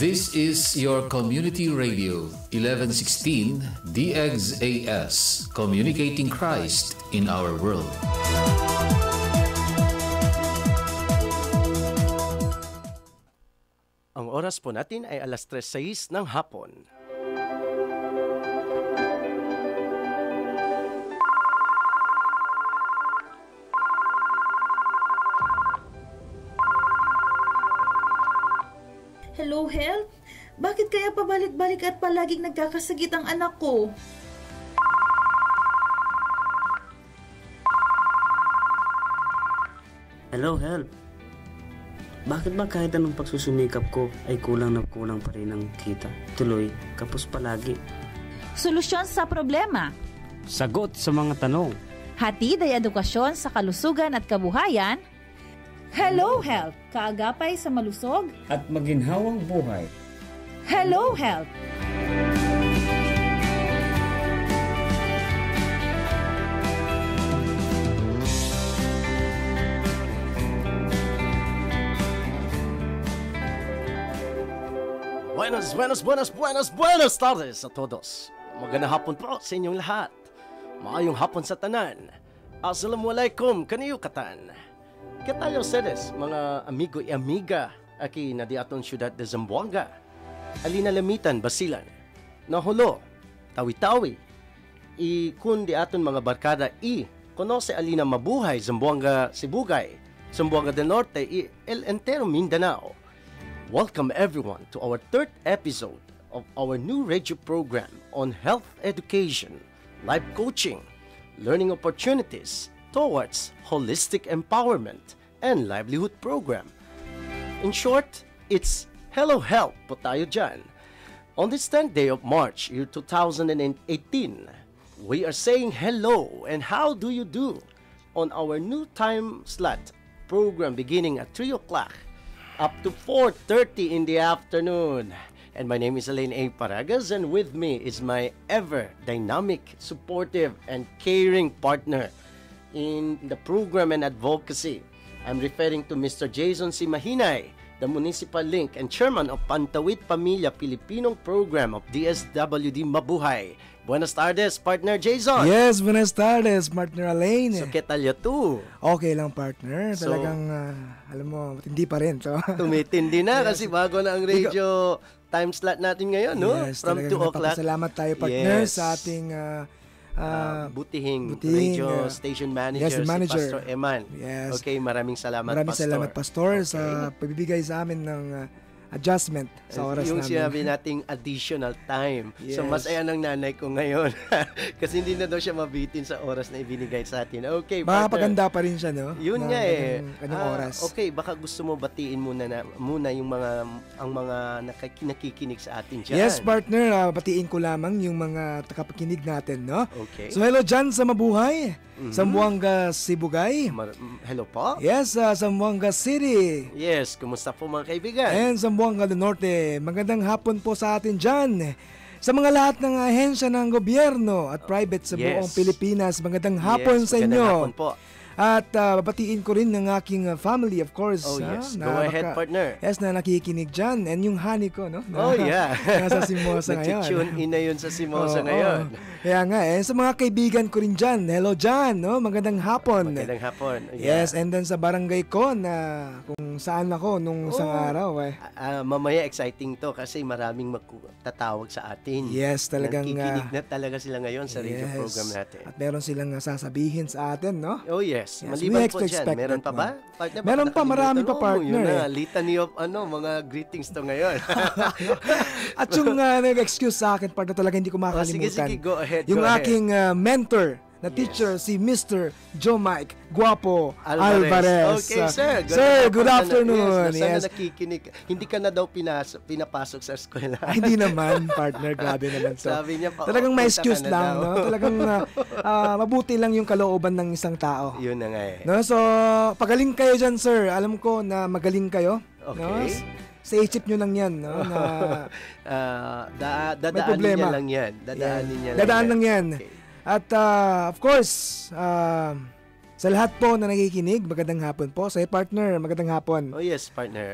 This is your community radio, 1116 DXAS, communicating Christ in our world. Ang oras po natin ay alas 3.06 ng hapon. Hello, Health? Bakit kaya pabalik-balik at palaging nagkakasakit ang anak ko? Hello, help. Bakit ba kahit anong pagsusumikap ko ay kulang na kulang pa rin ang kita? Tuloy, kapos palagi. Solusyon sa problema. Sagot sa mga tanong. Hatid ay edukasyon sa kalusugan at kabuhayan. Hello Health, kaagapay sa malusog. At maginhawang buhay. Hello Health. Buenas, buenas, buenas, buenas, buenas tardes a todos. Magandang hapon po sa inyong lahat. Maayong hapon sa tanan. Assalamualaikum kaniyo katan. Katayo sedes, mga amigo y amiga, aki na di aton syudad de Zamboanga. Alina lamitan, basilan. Nahulo, tawi-tawi. I kun di aton mga barkada i konose alina mabuhay Zamboanga, Sibugay, Zamboanga del Norte i el entero Mindanao. Welcome everyone to our third episode of our new radio program on health education, life coaching, learning opportunities towards holistic empowerment and livelihood program. In short, it's Hello Help po tayo dyan. On this 10th day of March, year 2018, we are saying hello and how do you do on our new time slot program beginning at 3 o'clock up to 4.30 in the afternoon. And my name is Elaine A. Paragas and with me is my ever dynamic, supportive, and caring partner in the program and advocacy. I'm referring to Mr. Jason C. Mahinay, the Municipal Link and Chairman of Pantawid Pamilya Pilipinong Program of DSWD Mabuhay. Buenas tardes, partner Jason. Yes, buenas tardes, partner Alain. So, ketalya tu? Okay lang, partner. So- Talagang, ah, alam mo, hindi pa rin. So, Tumitindi na kasi bago na ang radio time slot natin ngayon, no? yes, From 2 talagang o'clock. napapasalamat tayo, partner, Yes. sa ating ah, Ah, ah, butihing, butihing, radio ah, station manager, yes, manager. si Pastor Eman. Yes. Okay, maraming salamat, maraming Pastor. salamat, Pastor, sa pagbibigay sa amin ng ah, adjustment sa oras yung namin. sinabi nating additional time. So, Yes. mas ayan ang nanay ko ngayon. Kasi hindi na daw siya mabitin sa oras na ibinigay sa atin. Okay, partner. Makakapaganda pa rin siya, no? Yun nga eh. Kanyang, kanyang Ah, oras. Okay, baka gusto mo batiin muna na muna yung mga ang mga nakaki- nakikinig sa atin diyan. Yes, partner. ah, batiin ko lamang yung mga takapakinig natin, no? Okay. So, hello dyan sa Mabuhay, Mhm. sa Buanga, Sibugay. Mm, hello po. Yes, uh, sa Buanga City. Yes, kumusta po mga kaibigan? And sa Buanga del Norte, magandang hapon po sa atin dyan. Sa mga lahat ng ahensya ng gobyerno at private sa Yes. buong Pilipinas, magandang hapon Yes, sa magandang inyo. hapon po. At uh, babatiin ko rin ng aking uh, family, of course. Oh, ha, yes. na Go ahead, baka- partner. Yes, na nakikinig dyan. And yung honey ko, no? Oh, Na- yeah. Nasa Simosa ngayon. Nag-tune in na yun sa Simosa Oo, ngayon. oo. Kaya nga, eh, sa mga kaibigan ko rin dyan, hello dyan, no? Magandang hapon. Magandang hapon. Yeah. Yes, and then sa barangay ko na kung saan ako nung isang Oh. araw, eh. Ah, mamaya exciting to kasi maraming magku- tatawag sa atin. Yes, talagang, Nakikinig ah, na talaga sila ngayon sa radio Yes. program natin. At meron silang uh, sasabihin sa atin, no? Oh yes, Yes, maliban we po dyan, meron pa ba? Partner, Meron pa, marami pa. Yun partner, na, eh. litany of ano, mga greetings to ngayon. At yung uh, nag-excuse sa akin, partner, talaga hindi ko oh, sige, makakalimutan. sige, go ahead, Yung go ahead. aking uh, mentor na teacher, si Mr. Joe Mike Guapo Alvarez. Alvarez. Okay, Uh, sir. sir, good afternoon. Yes, Yes. nakikinig. Hindi ka na daw pinas- pinapasok sa eskwela. Ay, hindi naman, partner. Grabe naman to. Sabi niya pa, Talagang may excuse na lang, daw. no? Talagang uh, uh, mabuti lang yung kalooban ng isang tao. Yun na nga eh. No, so pagaling kayo dyan, sir. Alam ko na magaling kayo. No? Okay. Sa isip nyo lang yan, no? Na Ah, da, dadaanin niya lang yan. Dadaanin Yan. niya Dadaan lang yan. Okay. At uh, of course, uh, Sa lahat po na nakikinig, magandang hapon po. Sa partner, magandang hapon. Oh yes, partner.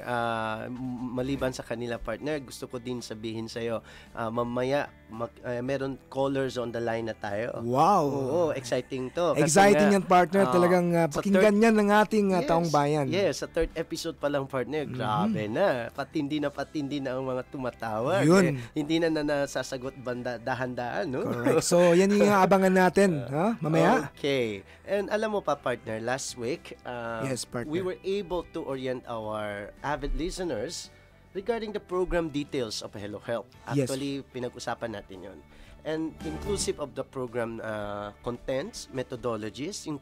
M- maliban sa kanila partner, gusto ko din sabihin sa iyo, mamaya mag, ah, meron callers on the line na tayo. Wow. Oo, exciting to. Kasi Exciting nga, yan, partner. ah, Talagang uh, pakinggan third- yan ng ating uh, Yes, taong bayan. Yes, sa third episode pa lang partner, grabe na. Patindi na patindi na ang mga tumatawag. Yun. Eh, hindi na na nasasagot banda dahan-dahan, no? Correct. So, yan yung abangan natin. ha? Mamaya. Okay. And alam mo pa partner, last week, uh, Yes, partner. we were able to orient our avid listeners regarding the program details of Hello Help. Yes. Actually, pinag-usapan natin yon. And inclusive of the program uh, contents, methodologies, yung